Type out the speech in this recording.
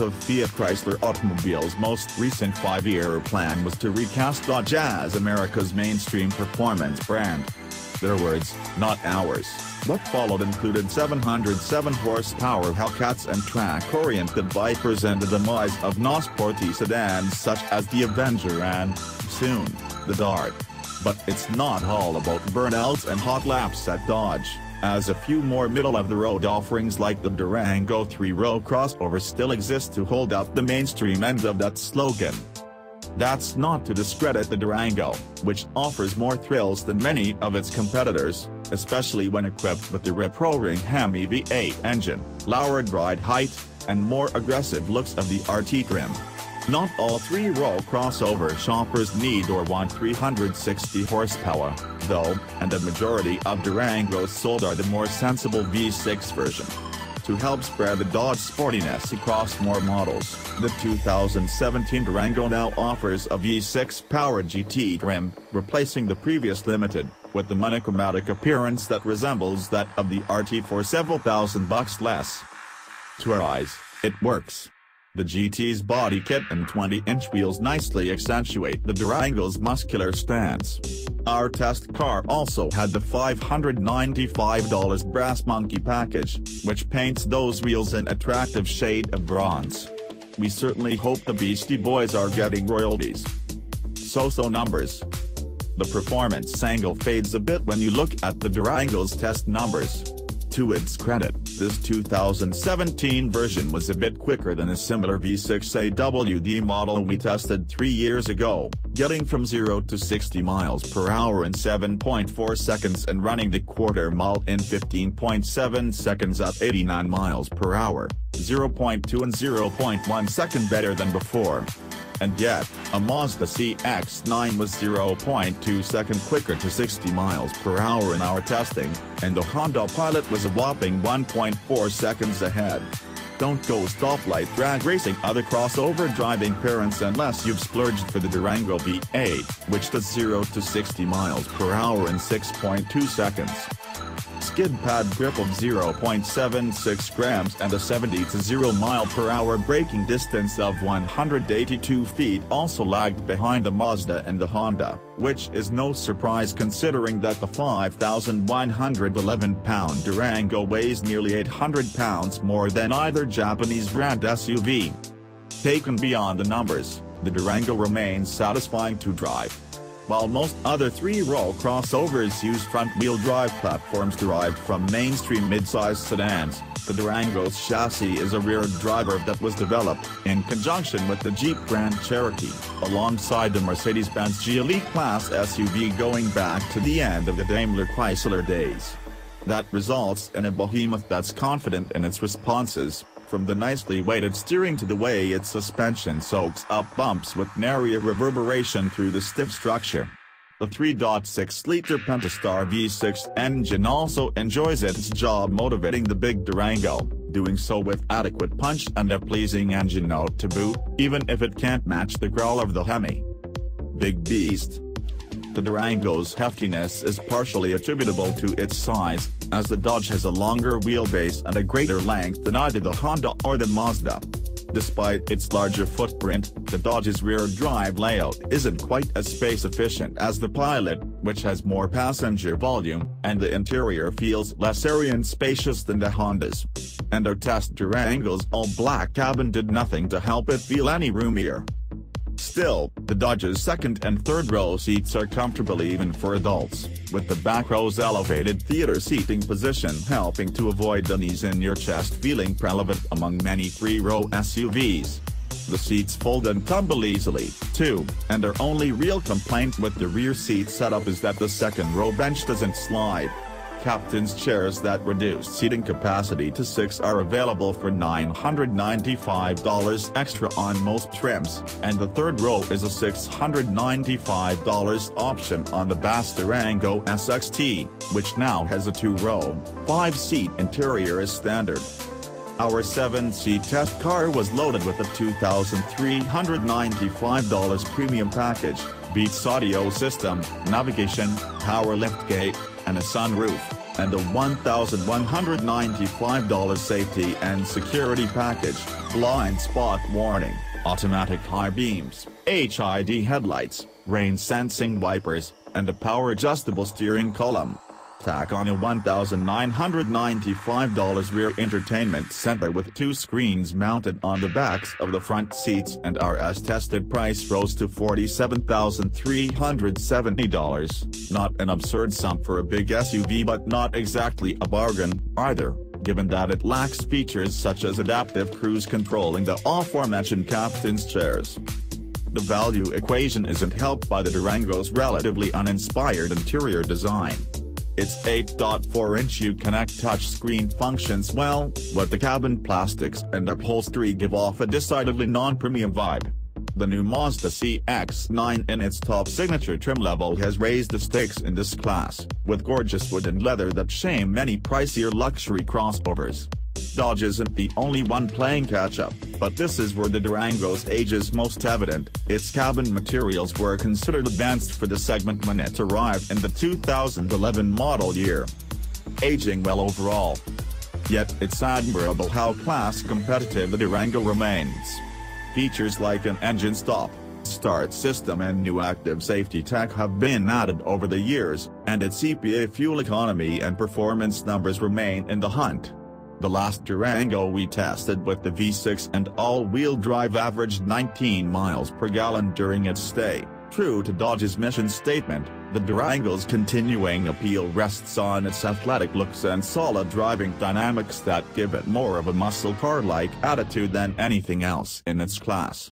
of Fiat Chrysler Automobile's most recent five-year plan was to recast Dodge as America's mainstream performance brand. Their words, not ours. What followed included 707 horsepower Hellcats and track-oriented Vipers and the demise of non-sporty sedans such as the Avenger and, soon, the Dart. But it's not all about burnouts and hot laps at Dodge, as a few more middle-of-the-road offerings like the Durango 3-row crossover still exist to hold up the mainstream end of that slogan. That's not to discredit the Durango, which offers more thrills than many of its competitors, especially when equipped with the rip-roaring Hemi V8 engine, lowered ride height, and more aggressive looks of the RT trim. Not all three-row crossover shoppers need or want 360 horsepower, though, and a majority of Durangos sold are the more sensible V6 version. To help spread the Dodge sportiness across more models, the 2017 Durango now offers a V6 powered GT trim, replacing the previous Limited, with the monochromatic appearance that resembles that of the RT for several thousand bucks less. To our eyes, it works. The GT's body kit and 20-inch wheels nicely accentuate the Durango's muscular stance. Our test car also had the $595 Brass Monkey package, which paints those wheels an attractive shade of bronze. We certainly hope the Beastie Boys are getting royalties. So-so numbers. The performance angle fades a bit when you look at the Durango's test numbers. To its credit, this 2017 version was a bit quicker than a similar V6 AWD model we tested three years ago, getting from 0 to 60 miles per hour in 7.4 seconds and running the quarter mile in 15.7 seconds at 89 miles per hour, 0.2 and 0.1 second better than before. And yet, a Mazda CX-9 was 0.2 second quicker to 60 miles per hour in our testing, and the Honda Pilot was a whopping 1.4 seconds ahead. Don't go stoplight drag racing other crossover driving parents unless you've splurged for the Durango V8, which does 0 to 60 miles per hour in 6.2 seconds skid pad grip of 0.76 grams and a 70 to 0 mile per hour braking distance of 182 feet also lagged behind the Mazda and the Honda, which is no surprise considering that the 5,111-pound Durango weighs nearly 800 pounds more than either Japanese brand SUV. Taken beyond the numbers, the Durango remains satisfying to drive. While most other three-row crossovers use front-wheel drive platforms derived from mainstream midsize sedans, the Durango's chassis is a rear driver that was developed in conjunction with the Jeep Grand Cherokee, alongside the Mercedes-Benz GL class SUV going back to the end of the Daimler Chrysler days. That results in a behemoth that's confident in its responses, from the nicely weighted steering to the way its suspension soaks up bumps with nary a reverberation through the stiff structure. The 3.6-liter Pentastar V6 engine also enjoys its job motivating the big Durango, doing so with adequate punch and a pleasing engine note to boot, even if it can't match the growl of the Hemi. Big Beast the Durango's heftiness is partially attributable to its size, as the Dodge has a longer wheelbase and a greater length than either the Honda or the Mazda. Despite its larger footprint, the Dodge's rear drive layout isn't quite as space-efficient as the Pilot, which has more passenger volume, and the interior feels less airy and spacious than the Honda's. And our test Durango's all-black cabin did nothing to help it feel any roomier. Still, the Dodge's second and third row seats are comfortable even for adults, with the back row's elevated theater seating position helping to avoid the knees in your chest feeling prevalent among many three-row SUVs. The seats fold and tumble easily, too, and our only real complaint with the rear seat setup is that the second row bench doesn't slide. Captain's chairs that reduce seating capacity to 6 are available for $995 extra on most trims, and the third row is a $695 option on the Base Durango SXT, which now has a two-row, five-seat interior as standard. Our 7-seat test car was loaded with a $2,395 premium package, Beats audio system, navigation, power liftgate, and a sunroof, and a $1,195 safety and security package, blind spot warning, automatic high beams, HID headlights, rain-sensing wipers, and a power-adjustable steering column. Tack on a $1,995 rear entertainment center with two screens mounted on the backs of the front seats and our as-tested price rose to $47,370. Not an absurd sum for a big SUV but not exactly a bargain, either, given that it lacks features such as adaptive cruise control and the aforementioned captain's chairs. The value equation isn't helped by the Durango's relatively uninspired interior design. Its 8.4-inch Uconnect touchscreen functions well, but the cabin plastics and upholstery give off a decidedly non-premium vibe. The new Mazda CX-9 in its top signature trim level has raised the stakes in this class, with gorgeous wood and leather that shame many pricier luxury crossovers. Dodge isn't the only one playing catch-up, but this is where the Durango's age is most evident, its cabin materials were considered advanced for the segment when it arrived in the 2011 model year. Aging well overall. Yet it's admirable how class competitive the Durango remains. Features like an engine stop, start system and new active safety tech have been added over the years, and its EPA fuel economy and performance numbers remain in the hunt. The last Durango we tested with the V6 and all-wheel drive averaged 19 miles per gallon during its stay. True to Dodge's mission statement, the Durango's continuing appeal rests on its athletic looks and solid driving dynamics that give it more of a muscle car-like attitude than anything else in its class.